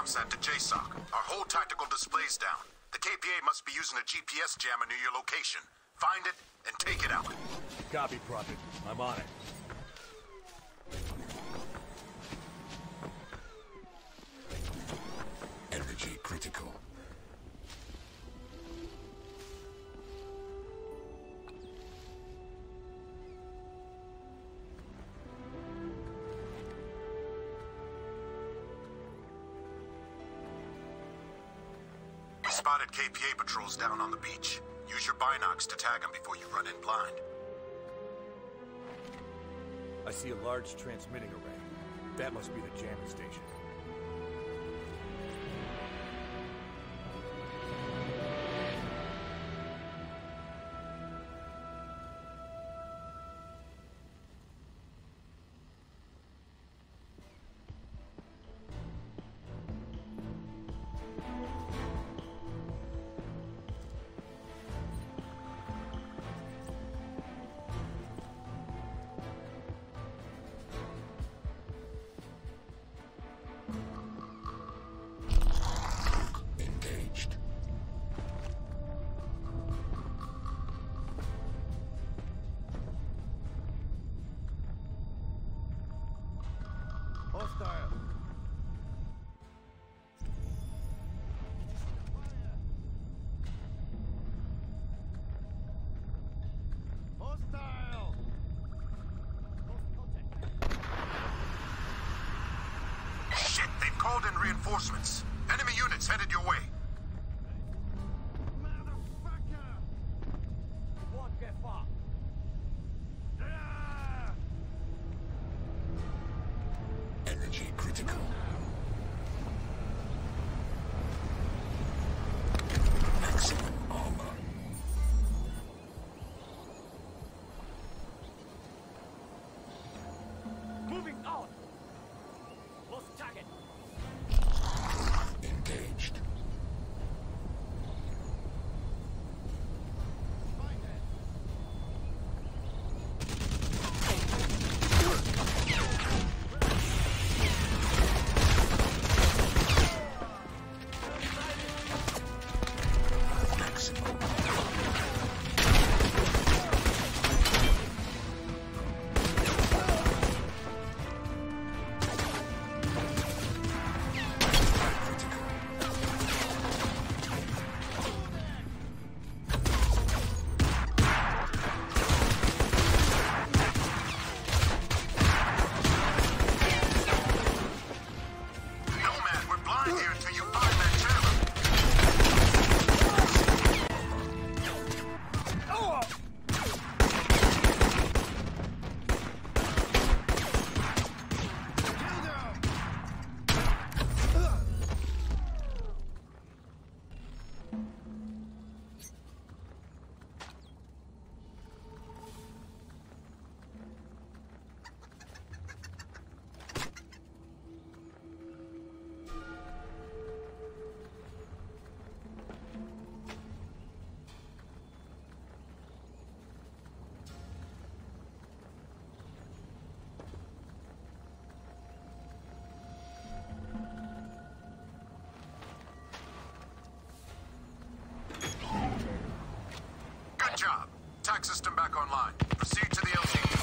ComSat to JSOC. Our whole tactical display's down. The KPA must be using a GPS jammer near your location. Find it and take it out. Copy, Prophet. I'm on it. Spotted KPA patrols down on the beach. Use your binocs to tag them before you run in blind. I see a large transmitting array. That must be the jamming station. Reinforcements. Enemy units headed your way. Energy Tac system back online. Proceed to the LZ.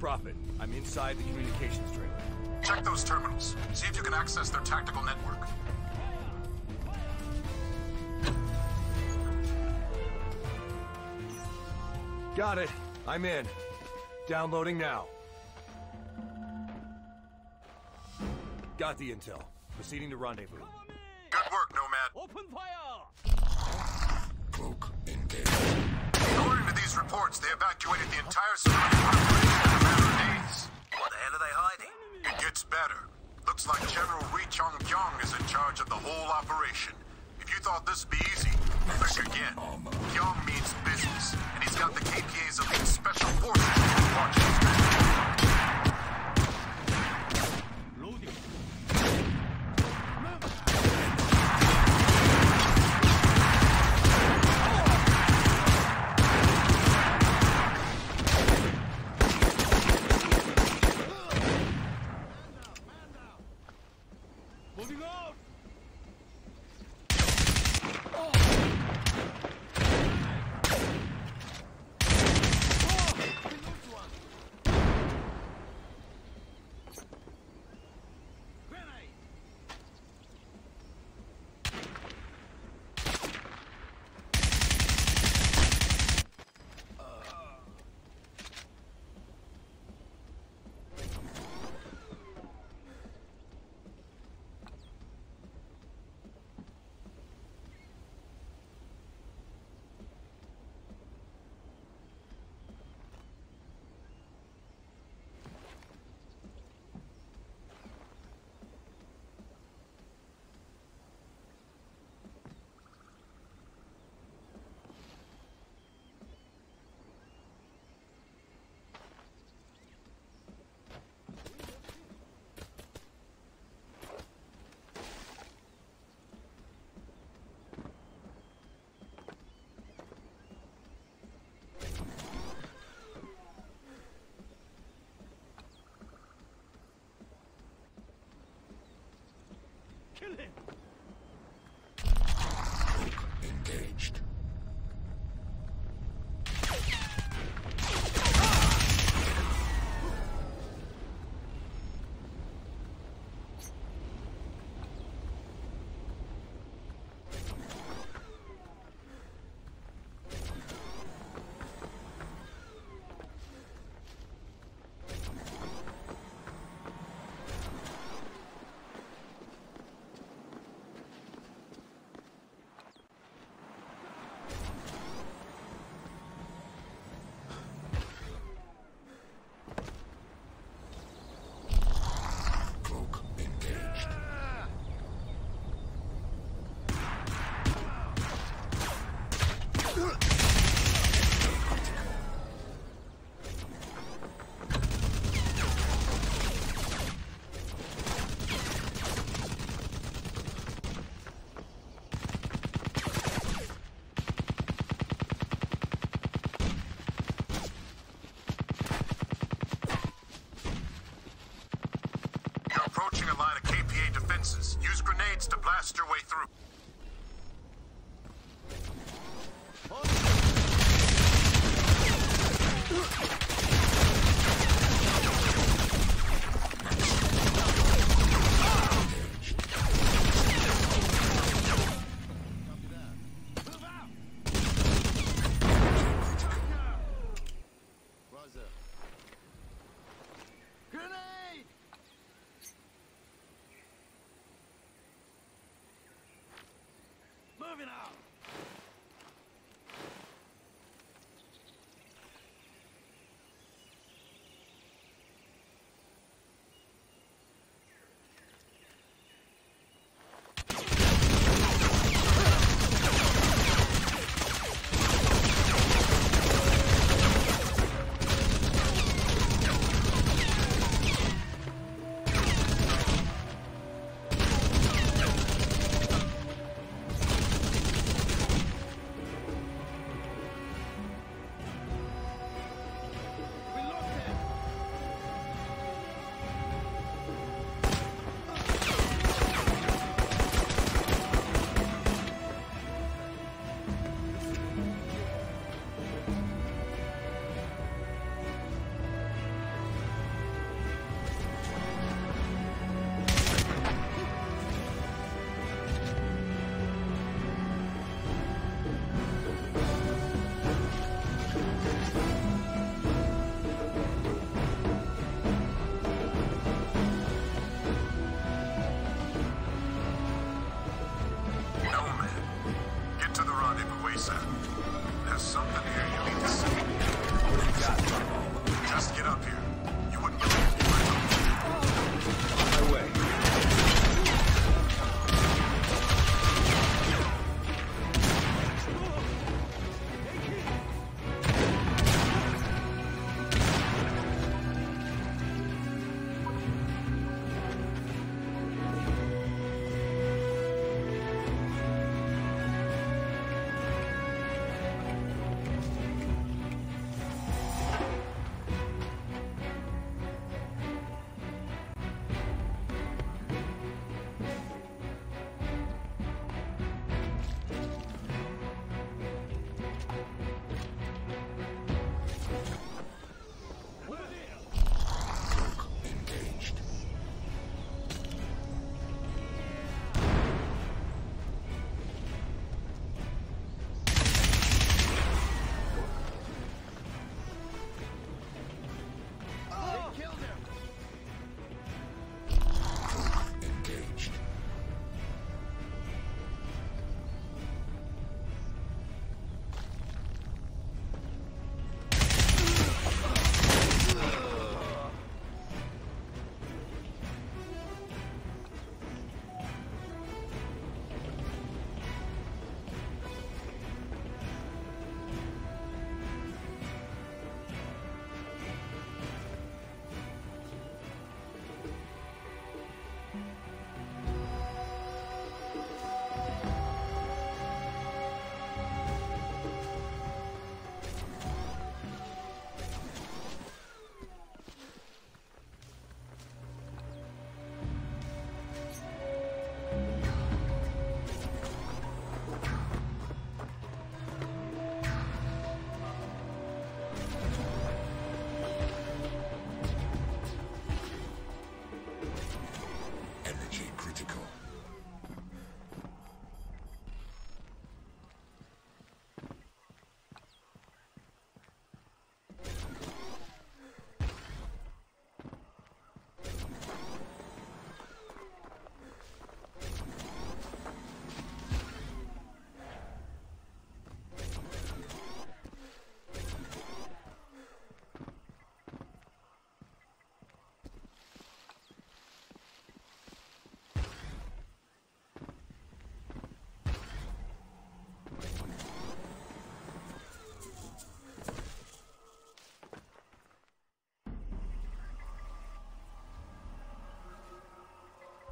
Prophet, I'm inside the communications trailer. Check those terminals. See if you can access their tactical network. Got it. I'm in. Downloading now. Got the intel. Proceeding to rendezvous. Good work, Nomad. Open fire! Cloak engaged. According to these reports, they evacuated the entire city. whole operation. If you thought this'd be easy, think again. Kyong means business, and he's got the KPA's elite special forces watching.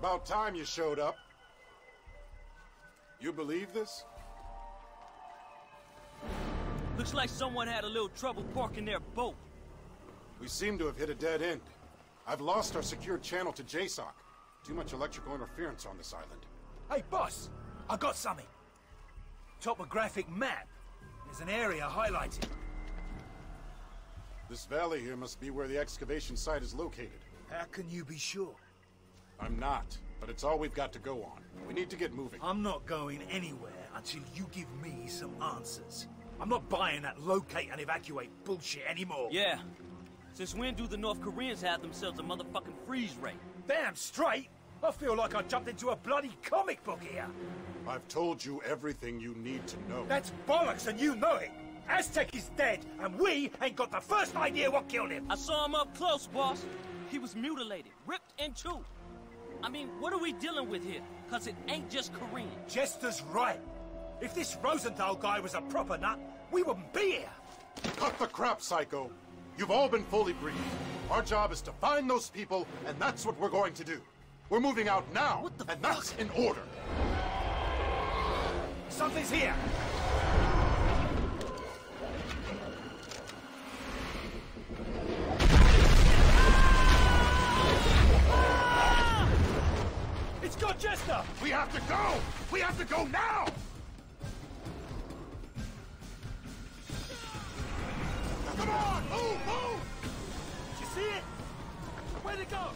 About time you showed up. You believe this? Looks like someone had a little trouble parking their boat. We seem to have hit a dead end. I've lost our secured channel to JSOC. Too much electrical interference on this island. Hey, boss, I got something. Topographic map. There's an area highlighted. This valley here must be where the excavation site is located. How can you be sure? I'm not, but it's all we've got to go on. We need to get moving. I'm not going anywhere until you give me some answers. I'm not buying that locate and evacuate bullshit anymore. Yeah. Since when do the North Koreans have themselves a motherfucking freeze ray? Damn straight! I feel like I jumped into a bloody comic book here. I've told you everything you need to know. That's bollocks and you know it. Aztec is dead and we ain't got the first idea what killed him. I saw him up close, boss. He was mutilated, ripped in two. I mean, what are we dealing with here? Cause it ain't just Korean. Jester's right. If this Rosenthal guy was a proper nut, we wouldn't be here. Cut the crap, Psycho. You've all been fully briefed. Our job is to find those people, and that's what we're going to do. We're moving out now, What the and that's in order. Something's here. Martha! We have to go! We have to go now! Come on! Move! Move! Did you see it? Where'd it go?